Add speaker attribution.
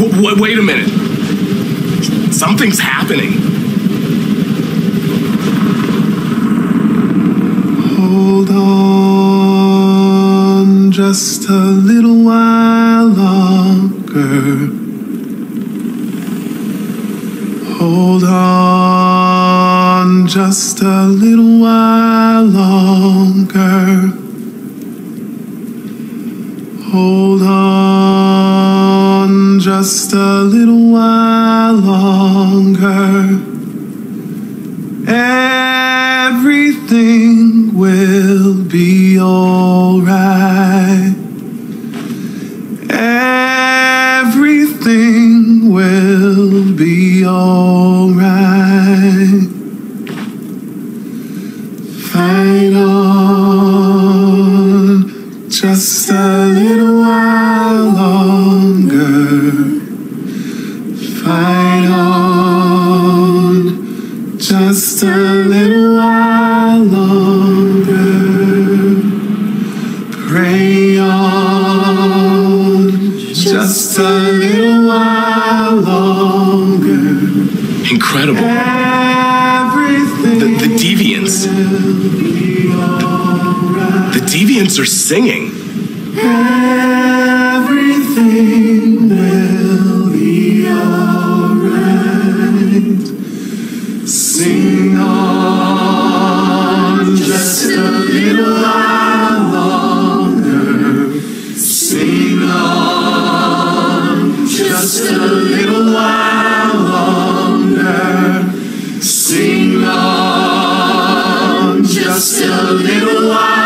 Speaker 1: Wait a minute. Something's happening.
Speaker 2: Hold on just a little while longer. Hold on just a little while longer. Hold on just a little while longer. Everything will be alright. Everything will be alright. Fight on just a little On just a little while longer. Pray on just a little while longer.
Speaker 1: Incredible.
Speaker 2: Everything
Speaker 1: The, the deviants. The deviants are singing.
Speaker 2: Everything Sing on just a little while longer. Sing on just a little while longer. Sing on just a little while